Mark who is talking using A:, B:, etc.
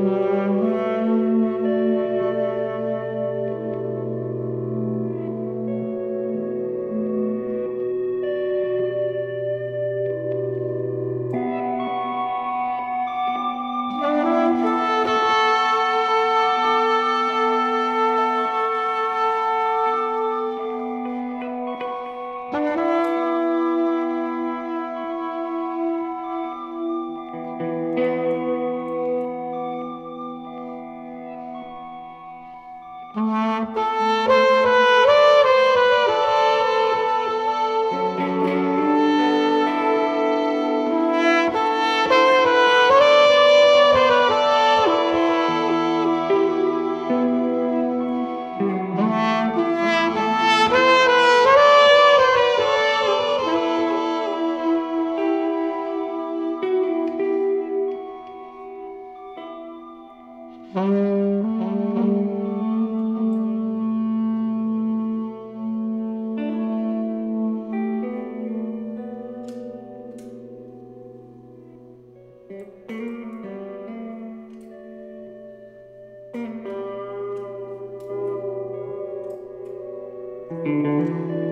A: thank you Música Música